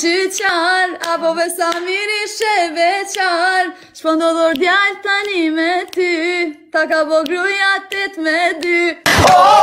që qarë, apo besa miri shë e veqarë, shpo në dhordjallë tani me ty, ta ka bo gruja të të me dy. Oh!